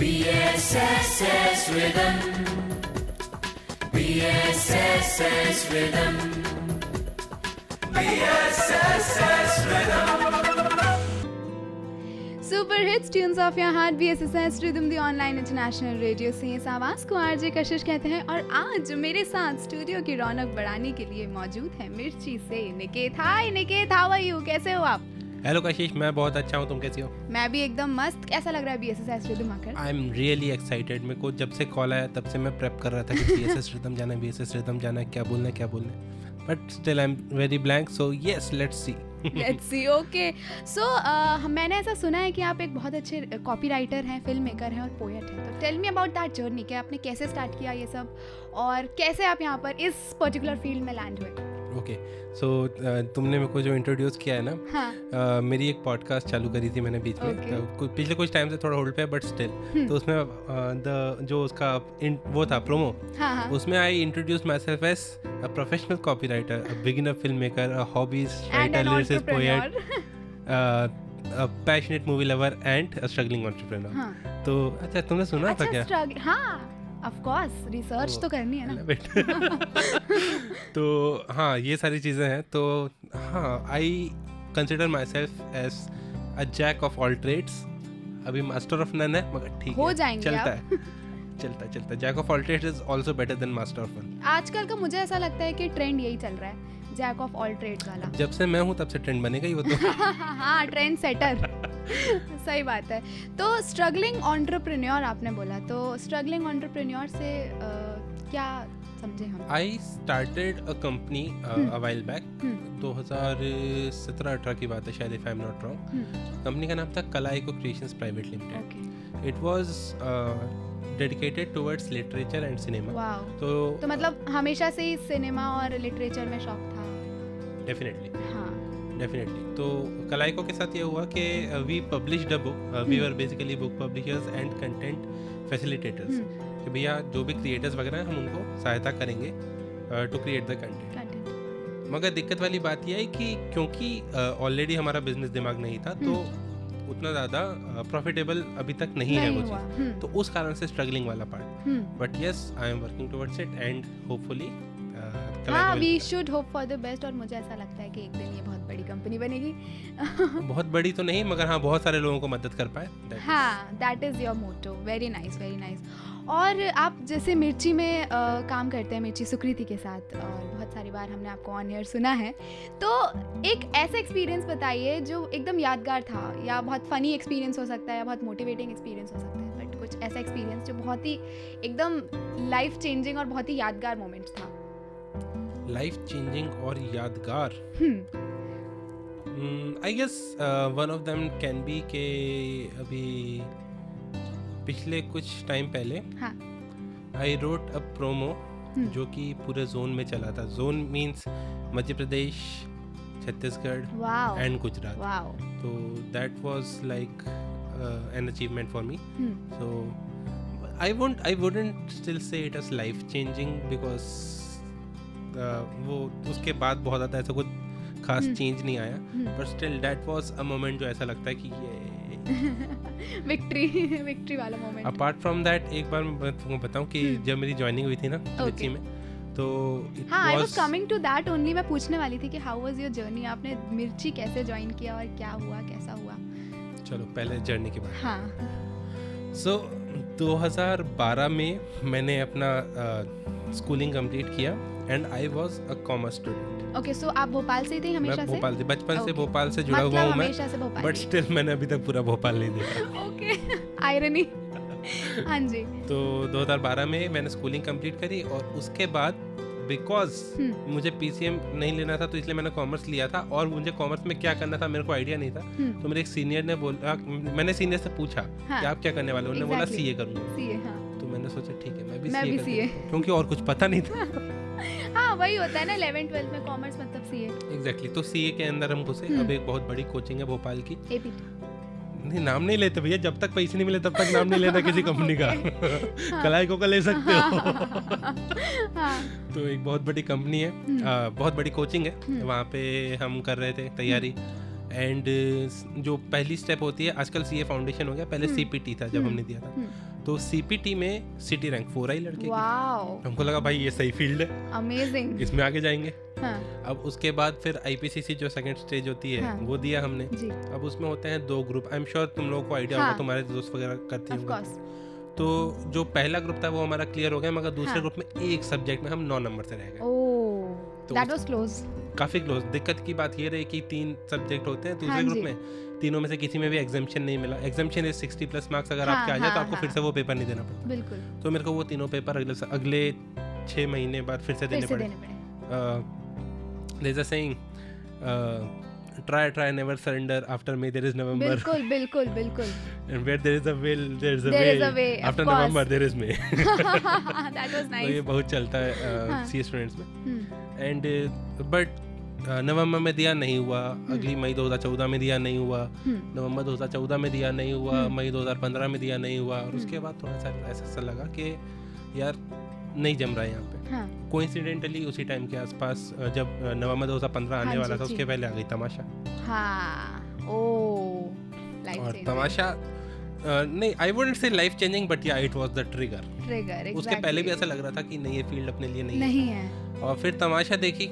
BSSS Rhythm. BSSS Rhythm. BSSS Rhythm. Super hits tunes of your heart BSSS rhythm the online international radio से इस आवाज़ को are RJ कशिश कहते हैं, और आज मेरे साथ स्टूडियो की रौनक बढ़ाने के लिए मौजूद है मिर्ची से Niket hi Niket how are you कैसे हो आप हेलो कशिश मैं बहुत अच्छा हूँ तुम कैसी हो? मैं भी एकदम मस्त। कैसा लग रहा है बीएसएसएस रिदम आकर? आई एम रियली एक्साइटेड मेरे को जब से कॉल आया तब से मैं प्रेप कर रहा था कि बी एस एस रिदम जाना है बी एस एस रिदम जाना है क्या बोलना है क्या बोलना है। But still I am very blank so yes let's see let's see okay so मैंने ऐसा सुना है कि आप एक बहुत अच्छे कॉपी राइटर हैं फ़िल्म मेकर हैं और पोएट हैं। तो tell me about that journey कि आपने कैसे स्टार्ट किया ये सब? और कैसे आप यहाँ पर इस पर्टिकुलर फ़ील्ड में लैंड हुए? ओके। सो तुमने मेरे को जो इंट्रोड्यूस किया है ना हाँ। uh, मेरी एक पॉडकास्ट चालू करी थी मैंने बीच में। Okay. तो पिछले कुछ टाइम से थोड़ा होल्ड पे बट स्टिल तो उसमें द जो उसका वो था प्रोमो हाँ हाँ। उसमें I introduce my self as a professional copy writer beginner film maker hobbies writer lyricist poet entrepreneur. Passionate movie lover and struggling entrepreneur हाँ। तो अच्छा तुमने सुना था अच्छा क्या हाँ। ऑफ़ कोर्स रिसर्च तो- करनी है ना। तो हाँ ये सारी चीज़ें हैं तो हाँ I consider my self as a jack of all trades अभी मास्टर ऑफ़ नन है मगर ठीक हो है जाएँगे चलता है। चलता चलता jack of all trades is also better than master of one आजकल का मुझे ऐसा लगता है कि ट्रेंड यही चल रहा है। जैक ऑफ़ ऑल ट्रेड्स वाला। जब से मैं हूँ तब से ट्रेंड बनेगा ही वो तो। हाँ ट्रेंड सेटर सही बात है। तो स्ट्रगलिंग ऑन्टरप्रेन्योर आपने बोला तो स्ट्रगलिंग ऑन्टरप्रेन्योर से अ, क्या समझे हम? I started a company while back hmm, 2017 18 की बात है शायद if I am not wrong company का नाम था Kalaiko creations private limited it was dedicated towards literature and cinema तो तो मतलब हमेशा से ही सिनेमा और लिटरेचर में शौक था। डेफिनेटली हाँ। डेफिनेटली तो कलाइको के साथ ये हुआ कि uh, we published a book we were basically book publishers and content facilitators hmm, कि भैया जो भी क्रिएटर्स वगैरह हैं हम उनको सहायता करेंगे टू क्रिएट द कंटेंट मगर दिक्कत वाली बात यह है कि क्योंकि ऑलरेडी हमारा बिज़नेस दिमाग नहीं था तो उतना ज़्यादा प्रॉफिटेबल अभी तक नहीं, नहीं है वो चीज़। हम्म, तो उस कारण से स्ट्रगलिंग वाला part hmm. But yes I am working towards it and hopefully हाँ we should hope for the best और मुझे ऐसा लगता है कि एक दिन ये बहुत बड़ी कंपनी बनेगी। बहुत बड़ी तो नहीं मगर हाँ बहुत सारे लोगों को मदद कर पाए हाँ that is your motto very nice very nice और आप जैसे मिर्ची में अ, काम करते हैं मिर्ची सुकृति के साथ और बहुत सारी बार हमने आपको ऑन एयर सुना है तो एक ऐसा एक्सपीरियंस बताइए जो एकदम यादगार था या बहुत फनी एक्सपीरियंस हो सकता है या बहुत मोटिवेटिंग एक्सपीरियंस हो सकता है बट कुछ ऐसा एक्सपीरियंस जो बहुत ही एकदम लाइफ चेंजिंग और बहुत ही यादगार मोमेंट था। लाइफ चेंजिंग और यादगार। हम्म, I guess one of them can be के अभी पिछले कुछ टाइम पहले हाँ। I wrote a promo. जो कि पूरे जोन में चला था। Zone means Madhya Pradesh Chhattisgarh and Gujarat. तो that was like an achievement for me so I I wouldn't still say it as life changing because uh, वो उसके बाद बहुत ज़्यादा ऐसा कुछ खास हम्म। चेंज नहीं आया हम्म। But still that was a moment जो ऐसा लगता है कि ये विक्ट्री विक्ट्री वाला मोमेंट अपार्ट फ्रॉम दैट एक बार मैं तुमको बताऊँ कि हम्म। जब मेरी ज्वाइनिंग हुई थी ना मिर्ची में तो हाँ I was coming to that only मैं पूछने वाली थी कि हाउ वाज योर जर्नी आपने मिर्ची कैसे ज्वाइन किया और क्या हुआ कैसा हुआ? चलो पहले जर्नी के बाद हाँ। सो 2012 में मैंने अपना स्कूलिंग कंप्लीट किया। And I was a commerce student okay so आप भोपाल से ही थे हमेशा मैं भोपाल से बचपन से भोपाल से जुड़ा मतलब हुआ हूँ मैं बट स्टिल मैंने अभी तक पूरा भोपाल नहीं देखा। ओके आयरनी हाँ जी। तो 2012 में मैंने स्कूलिंग कंप्लीट करी और उसके बाद बिकॉज़ हम्म, मुझे पीसीएम नहीं लेना था तो इसलिए मैंने कॉमर्स लिया था और मुझे कॉमर्स में क्या करना था मेरे को आइडिया नहीं था। हम्म, तो मेरे एक सीनियर ने बोला मैंने सीनियर से पूछा हाँ। कि आप क्या करने वाले? उन्होंने बोला Exactly. सीए करूँगा। सीए हाँ। तो मैंने सोचा ठीक है मैं भी सीए क्योंकि और कुछ पता नहीं था। हाँ वही होता है ना 11 12 में कॉमर्स मतलब सीए एग्जैक्टली तो सीए के अंदर हम घुसे। हम्म। अब एक बहुत बड़ी कोचिंग है भोपाल की। नहीं नाम नहीं लेते भैया जब तक पैसे नहीं मिले तब तक नाम नहीं लेना किसी कंपनी का। हाँ। कलाई को का ले सकते हो। हाँ। तो एक बहुत बड़ी कंपनी है। हम्म। बहुत बड़ी कोचिंग है। हम्म। वहाँ पे हम कर रहे थे तैयारी। एंड जो पहली स्टेप होती है आजकल सी ए फाउंडेशन हो गया पहले हम्म। सीपीटी था जब हम्म। हमने दिया था। हम्म। तो सीपीटी में सिटी रैंक फोर आई लड़के हमको लगा भाई ये सही फ़ील्ड है। अमेजिंग इसमें आगे जाएँगे। हाँ। अब उसके बाद फिर आईपीसीसी जो सेकंड स्टेज होती है हाँ। वो दिया हमने। जी। अब उसमें होते हैं दो ग्रुप आई एम श्योर तुम लोगों को आइडिया हाँ। होगा तुम्हारे दोस्त वगैरह करते होंगे। तो जो पहला ग्रुप था वो हमारा क्लियर हो गया मगर दूसरे हाँ। ग्रुप में एक सब्जेक्ट में हम नौ नंबर से रह गए। तो दैट वाज क्लोज काफ़ी क्लोज दिक्कत की बात ये रही कि तीन सब्जेक्ट होते हैं दूसरे हाँ ग्रुप में तीनों में से किसी में भी एग्जामेशन नहीं मिला। Examination is sixty plus marks अगर हाँ, आपके आ जाए तो हाँ, आपको फिर हाँ। से वो पेपर नहीं देना पड़ता। बिल्कुल। तो मेरे को वो तीनों पेपर अगले अगले छः महीने बाद फिर से देने पड़े। देने पड़े। They're saying try try never surrender. After may there is november. बिल्कुल बिल्कुल बिल्कुल। And where there is a will there is a There way. is a way, of after course. november there is may. That was तो ये बहुत चलता है हाँ। सी students में। हम्म, एंड बट नवंबर में दिया नहीं हुआ अगली मई 2014 में दिया नहीं हुआ नवंबर 2014 में दिया नहीं हुआ हम्म। मई 2015 में दिया नहीं हुआ और उसके बाद थोड़ा सा ऐसा सा लगा कि यार नहीं जम रहा है यहाँ पे। हाँ। कोइंसिडेंटली उसी टाइम के आसपास जब नवंबर 2015 आने हाँ वाला था उसके पहले आ गई तमाशा। हाँ ओ और तमाशा नहीं I wouldn't say life changing but या it was the trigger trigger उसके पहले भी ऐसा लग रहा था कि नहीं ये फ़ील्ड अपने लिए नहीं, नहीं है। है। और फिर तमाशा देखी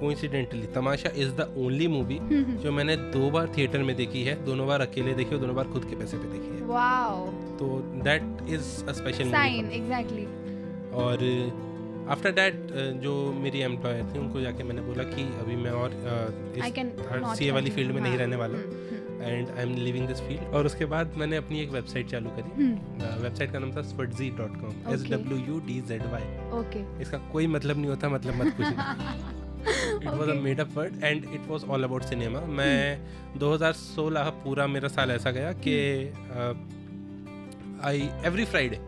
coincidentally Tamasha is the only movie hmm, जो मैंने दो बार थिएटर में देखी है दोनों बार अकेले देखी और दोनों बार खुद के पैसे पे देखी है। वाओ तो that is a special sign exactly और आफ्टर दैट जो मेरी एम्प्लॉयर थी उनको जाके मैंने बोला कि अभी मैं और uh, सी वाली फ़ील्ड में नहीं रहने वाला। हम्म, and I am living this field और उसके बाद मैंने अपनी एक वेबसाइट चालू करी। वेबसाइट का नाम था swudzy dot com S. W U D Z Y okay इसका कोई मतलब नहीं होता मतलब मत पूछना। It was a made up word and it was all about cinema मैं 2016 पूरा मेरा साल ऐसा गया कि I every Friday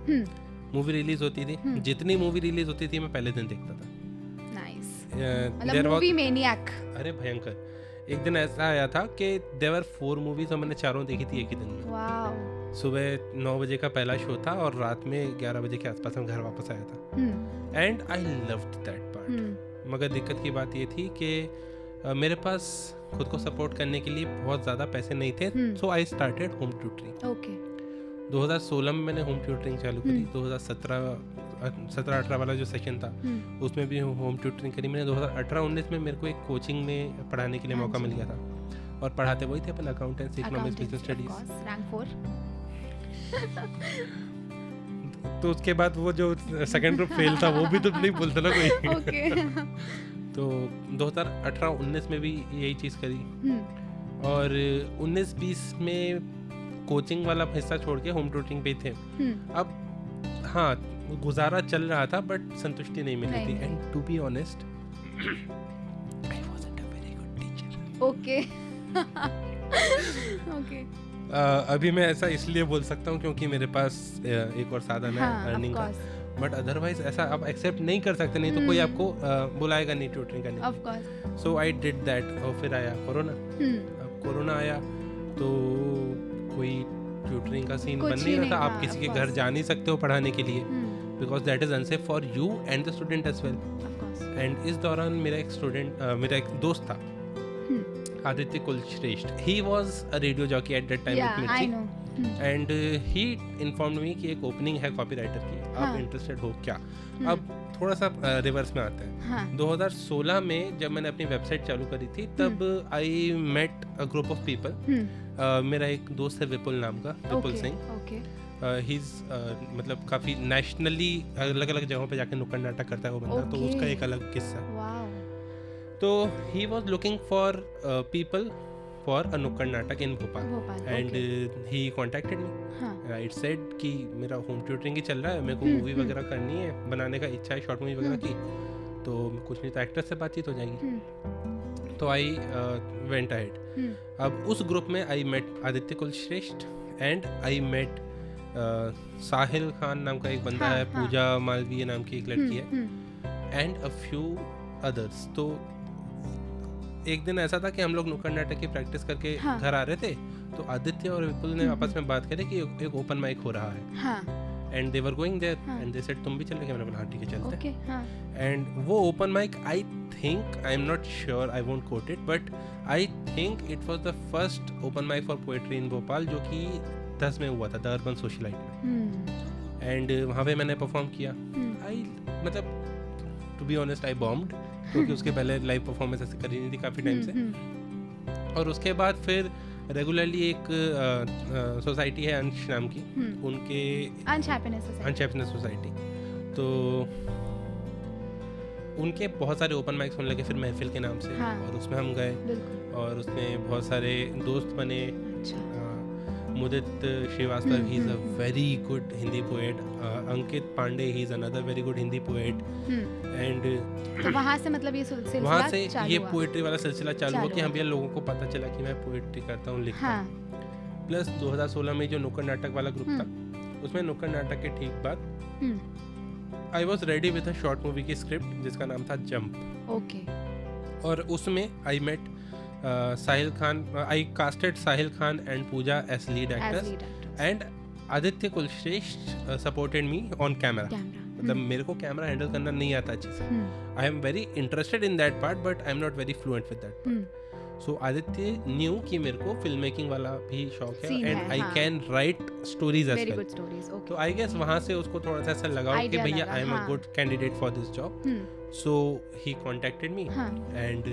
movie release होती थी। हम्म। जितनी मूवी रिलीज़ होती थी मैं पहले दिन देखता था। मतलब अरे भयंकर। एक दिन ऐसा आया था कि देवर फोर मूवीज़ और मैंने चारों देखी थी एक ही दिन में। सुबह नौ बजे का पहला शो था और रात में ग्यारह बजे के आसपास मैं घर वापस आया था। And I loved that part मगर दिक्कत की बात ये थी कि मेरे पास खुद को सपोर्ट करने के लिए बहुत ज़्यादा पैसे नहीं थे हम्म। So I started home tutoring okay 2016 में मैंने होम ट्यूटरिंग चालू करी हम्म। 2017 सत्रह अठारह वाला जो सेशन था हम्म उसमें भी होम ट्यूटरिंग करी मैंने 2018-19 में मेरे को एक कोचिंग में पढ़ाने के लिए हाँ मौका जी। मिल गया था और पढ़ाते वही थे अपन accountancy economics business studies rank 4 तो उसके बाद वो जो सेकंड ग्रुप फेल था वो भी तो नहीं बोलता ना कोई। ओके तो 2018-19 में भी यही चीज़ करी। हम्म। और 19-20 में कोचिंग वाला हिस्सा छोड़ के होम ट्यूटरिंग पे थे। हम्म। अब हाँ गुजारा चल रहा था बट संतुष्टि नहीं मिली थी। And to be honest I wasn't a very good teacher okay okay अभी मैं ऐसा इसलिए बोल सकता हूँ क्योंकि मेरे पास एक और साधन है हाँ अर्निंग का। बट अदरवाइज़ ऐसा आप एक्सेप्ट नहीं कर सकते नहीं तो कोई हम्म। आपको बुलाएगा नहीं ट्यूटरिंग करने सो आई डिड दैट और फिर आया कोरोना हम्म अब कोरोना आया तो कोई ट्यूटरिंग का सीन बन नहीं रहा था। आप किसी के घर जा नहीं सकते हो पढ़ाने के लिए। Because that is unsafe for you and the student as well and इस दौरान मेरा एक स्टूडेंट मेरा एक दोस्त था। Aditya Kulshreshtha. He was radio jockey at that time and he inform me कि एक ओपनिंग है कॉपीराइटर की। आप हाँ। इंटरेस्टेड हो क्या? हम्म। अब थोड़ा सा रिवर्स में आता है। हाँ। 2016 में जब मैंने अपनी वेबसाइट चालू करी थी तब I met a group of people मेरा एक दोस्त है विपुल नाम का विपुल सिंह। ही मतलब काफ़ी नेशनली अलग अलग जगहों पे जाके नुक्कड़ नाटक करता है वो बंदा तो उसका एक अलग किस्सा। है तो he was looking for people for a nukkad natak in Bhopal and he contacted me हाँ. इट सेड कि मेरा होम ट्यूटरिंग ही चल रहा है मेरे को हम्म, मूवी हम्म। वगैरह करनी है बनाने का इच्छा है शॉर्ट मूवी वगैरह हम्म। की तो कुछ नहीं तो एक्टर से बातचीत हो जाएगी। हम्म. तो आई वेंट अहेड हम्म. अब उस ग्रुप में I met Aditya Kulshreshtha and I met Sahil Khan नाम का एक बंदा हाँ, है हाँ। पूजा मालवीय नाम की एक लड़की है hmm. And a few others तो एक दिन ऐसा था कि हम लोग नुक्कड़ नाटक की प्रैक्टिस करके हाँ। घर आ रहे थे तो आदित्य और विपुल ने हम्म, आपस में बात करी कि एक- ओपन माइक हो रहा है। हाँ। And they were going there हाँ। एंड दे सेड तुम भी चलोगे मैंने बोला हाँ ठीक है चलते हाँ। एंड वो open mic I think I'm not sure I won't quote it but I think it was the first open mic for poetry in Bhopal जो कि 10 में हुआ था द अर्बन सोशलाइट में। हम्म। एंड वहाँ पे मैंने परफॉर्म किया। हम्म। आई मतलब to be honest I bombed क्योंकि उसके पहले लाइव परफॉर्मेंस ऐसे करी नहीं थी काफ़ी टाइम से। हम्म, और उसके बाद फिर रेगुलरली एक सोसाइटी है अंश नाम की। हम्म। उनके अंश हैप्पीनेस सोसाइटी तो उनके बहुत सारे ओपन माइक्स होने लगे फिर महफिल के नाम से। हाँ। और उसमें हम गए। और उसमें बहुत सारे दोस्त बने। अच्छा। Mudit Srivastava he is a very good Hindi poet Ankit Pandey he is another very good Hindi poet and तो वहाँ से मतलब ये सिलसिला वहाँ से ये पोएट्री वाला सिलसिला चालू हुआ कि हम ये लोगों को पता चला कि मैं पोएट्री करता हूँ लिखता हाँ। प्लस 2016 में जो नुक्कड़ नाटक वाला ग्रुप था उसमें नुक्कड़ नाटक के ठीक बाद I was ready with a short movie की स्क्रिप्ट जिसका नाम था जंप ओके और उसमें I met Sahil Khan I casted Sahil Khan and Pooja as lead as actors lead actors and Aditya Kulshreshtha supported me on camera मतलब मेरे को camera handle करना नहीं आता अच्छे से। I am very interested in that part but I am not very fluent with that hmm so Aditya knew कि मेरे को फ़िल्म मेकिंग वाला भी शौक है and I. Can write stories as well तो आई गेस वहाँ से उसको थोड़ा सा ऐसा लगा कि भैया I am a. Good candidate for this job so he contacted me and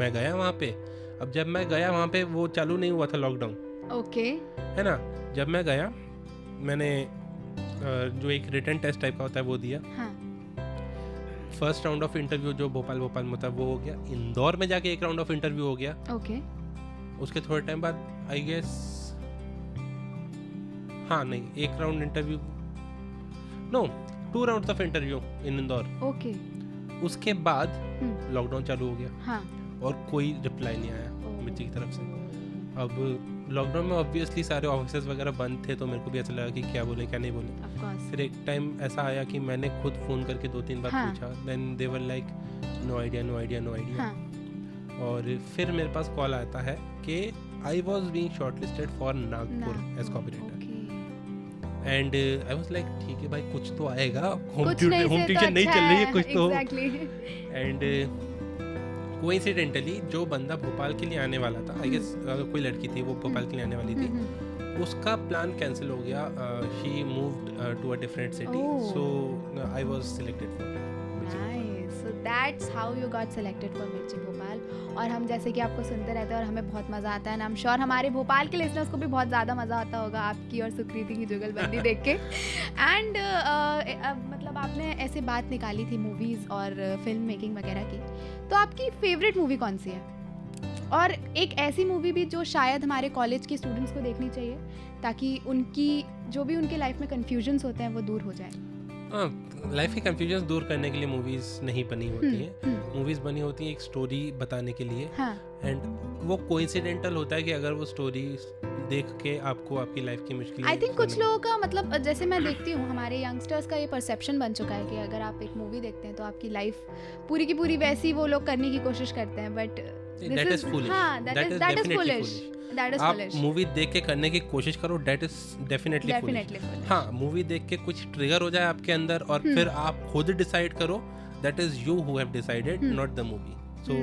मैं गया वहाँ पे। अब जब मैं गया वहाँ पे वो चालू नहीं हुआ था लॉकडाउन ओके है ना? जब मैं गया मैंने जो एक रिटर्न टेस्ट टाइप का होता है वो दिया। हाँ। फ़र्स्ट राउंड ऑफ़ इंटरव्यू जो भोपाल भोपाल में होता है वो हो गया। इंदौर में जाके एक राउंड ऑफ़ इंटरव्यू हो गया। ओके। okay. उसके थोड़े टाइम बाद आई गेस हाँ नहीं एक round interview no two round of interview in Indore. Okay. okay. उसके बाद हम्म। लॉकडाउन चालू हो गया। हाँ। और कोई रिप्लाई नहीं आया ओह। मिर्ची की तरफ़ से। अब लॉकडाउन में ऑब्वियसली सारे ऑफ़िस वगैरह बंद थे तो मेरे को भी ऐसा लगा कि क्या बोले क्या नहीं बोले। फिर एक टाइम ऐसा आया कि मैंने खुद फ़ोन करके दो तीन बार हाँ। पूछा। Then they were like no idea no idea no idea और फिर मेरे पास कॉल आता है कि I was being shortlisted for Nagpur as okay and I was like ठीक है भाई कुछ तो आएगा। होम तो ट्यूशन नहीं अच्छा चल रही है कुछ तो. एंड कोइंसिडेंटली जो बंदा भोपाल के लिए आने वाला था आई गेस कोई लड़की थी वो भोपाल के लिए आने वाली थी हम्म, हम्म, उसका प्लान कैंसिल हो गया she moved to a different city. So I was selected for. So that's how you got selected for मिर्ची भोपाल और हम जैसे कि आपको सुनते रहते हैं और हमें बहुत मज़ा आता है ना हम श्योर हमारे भोपाल के लिसनर्स को भी बहुत ज़्यादा मज़ा आता होगा आपकी और सुकृति की जुगलबंदी देख के। एंड आपने ऐसे बात निकाली थी मूवीज़ और फ़िल्म मेकिंग वगैरह की तो आपकी फेवरेट मूवी कौन सी है? और एक ऐसी मूवी भी जो शायद हमारे कॉलेज के स्टूडेंट्स को देखनी चाहिए, ताकि उनकी, जो भी उनके लाइफ में कन्फ्यूजन्स होते हैं, वो दूर हो जाए। लाइफ के कंफ्यूजन दूर करने के लिए मूवीज़ नहीं बनी होती हम्म, हैं। हम्म, मूवीज़ बनी होती हैं एक स्टोरी बताने के लिए। हाँ। एंड वो कोइंसिडेंटल होता है कि अगर वो स्टोरी देख के आपको आपकी लाइफ की मुश्किल आई थिंक कुछ लोगों का मतलब जैसे मैं देखती हूँ हमारे यंगस्टर्स का ये परसेप्शन बन चुका है कि अगर आप एक मूवी देखते हैं तो आपकी लाइफ पूरी की पूरी वैसी वो लोग करने की कोशिश करते हैं but that is foolish that is that is foolish that is आप मूवी देख के करने की कोशिश करो दैट इज़ डेफिनेटली फुलिश हाँ मूवी देख के कुछ ट्रिगर हो जाए आपके अंदर और हम्म। फिर आप खुद डिसाइड करो that is you who have decided. Not the movie so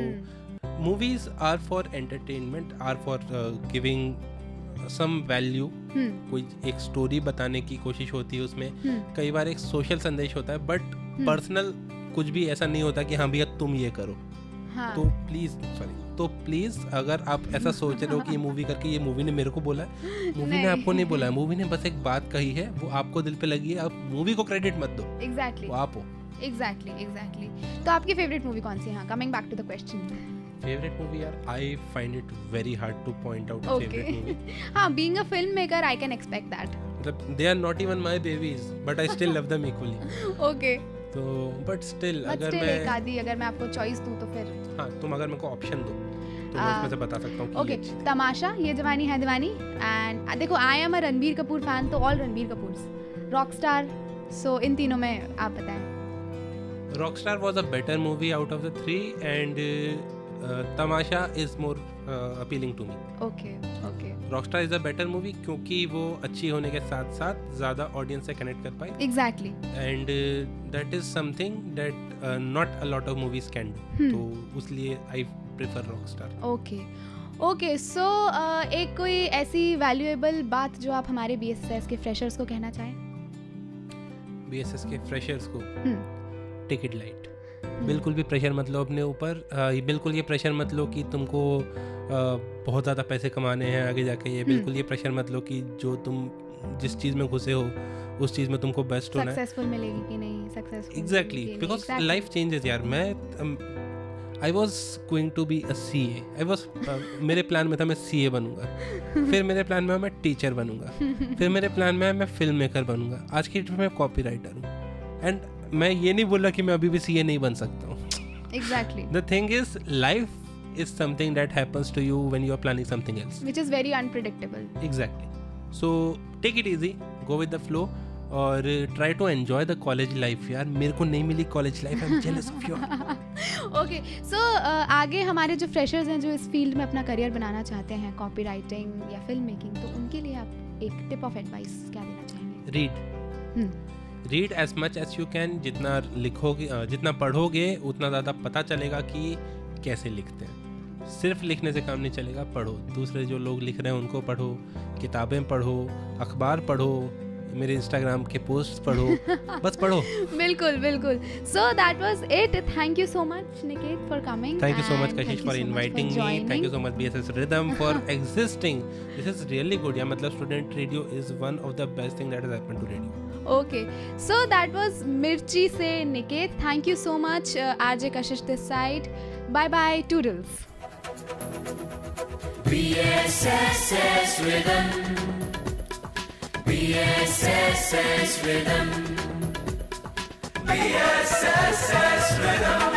movies are for entertainment are for uh, giving some value. Hmm. कोई एक स्टोरी बताने की कोशिश होती है उसमें। हम्म। कई बार एक सोशल संदेश होता है बट। पर्सनल कुछ भी ऐसा नहीं होता कि हाँ भैया तुम ये करो। हाँ। तो प्लीज़ सॉरी तो प्लीज़ अगर आप ऐसा सोच रहे हो कि ये मूवी करके ये मूवी ने मेरे को बोला है मूवी ने आपको नहीं बोला है मूवी ने बस एक बात कही है वो आपको दिल पे लगी है आप मूवी को क्रेडिट मत दो। एग्जैक्टली वो आप हो। एग्जैक्टली एग्जैक्टली तो आपकी फेवरेट मूवी कौन सी है? हाँ coming back to the question favourite movie यार I find it very hard to point out favourite movie हाँ being a film maker I can expect that मतलब they are not even my babies but I still love them equally okay तो but still अगर मैं एक आधी अगर मैं आपको चॉइस दूँ तो फिर। हाँ तुम अगर मेरे को ऑप्शन दो तो मैं उसमें से बता सकता हूँ ओके okay, तमाशा ये जवानी है दीवानी एंड देखो I am a Ranbir Kapoor fan तो all Ranbir Kapoor Rockstar so इन तीनों में आप बताएँ। Rockstar was a better movie out of the three uh, Tamasha is more appealing to me okay okay Rockstar is a better movie क्योंकि वो अच्छी होने के साथ साथ ज़्यादा ऑडियंस से कनेक्ट कर पाए। Exactly and that is something that not a lot of movies can do तो इसलिए I prefer Rockstar okay okay so एक कोई ऐसी वैल्यूएबल बात जो आप हमारे बी के फ्रेशर्स को कहना चाहें? बी के फ्रेशर्स को? टिकट लाइट बिल्कुल भी प्रेशर मत लो अपने ऊपर। बिल्कुल ये प्रेशर मत लो कि तुमको बहुत ज़्यादा पैसे कमाने हैं आगे जाके। ये बिल्कुल ये प्रेशर मत लो कि जो तुम जिस चीज़ में घुसे हो उस चीज़ में तुमको बेस्ट होना है। सक्सेसफुल मिलेगी कि नहीं? Successful exactly because life changes यार। मैं I was going to be a C A I was मेरे प्लान में था मैं सी ए बनूँगा। फिर मेरे प्लान में मैं टीचर बनूँगा। फिर मेरे प्लान में मैं फ़िल्म मेकर बनूँगा। आज की डेट में मैं कॉपी राइटर हूँ। एंड मैं ये नहीं बोल रहा कि मैं अभी भी सी ए नहीं बन सकता हूँ। Exactly the thing is life is something that happens to you when you are planning something else which is very unpredictable exactly so take it easy go with the flow और try to enjoy the college life यार मेरे को नहीं मिली college life I am jealous of your okay so आगे हमारे जो freshers हैं जो इस फ़ील्ड में अपना करियर बनाना चाहते हैं कॉपी राइटिंग या फ़िल्म मेकिंग तो उनके लिए आप एक टिप ऑफ़ एडवाइस क्या देना चाहेंगे? Read hmm. Read as much as you can जितना लिखोगे जितना पढ़ोगे उतना ज़्यादा पता चलेगा कि कैसे लिखते हैं। सिर्फ़ लिखने से काम नहीं चलेगा पढ़ो। दूसरे जो लोग लिख रहे हैं उनको पढ़ो किताबें पढ़ो अखबार पढ़ो मेरे इंस्टाग्राम के पोस्ट पढ़ो बस पढ़ो। बिल्कुल बिल्कुल। So that was it thank you so much Niket for coming thank you so much, Kashish, for inviting me. Thank you so much, BSS Rhythm, for existing. This is really good. Yeah, मतलब student radio is one of the best thing that has happened to okay so that was Mirchi से Niket thank you so much RJ Kashish this side bye bye toodles BSSS rhythm. Rhythm. BSSS rhythm.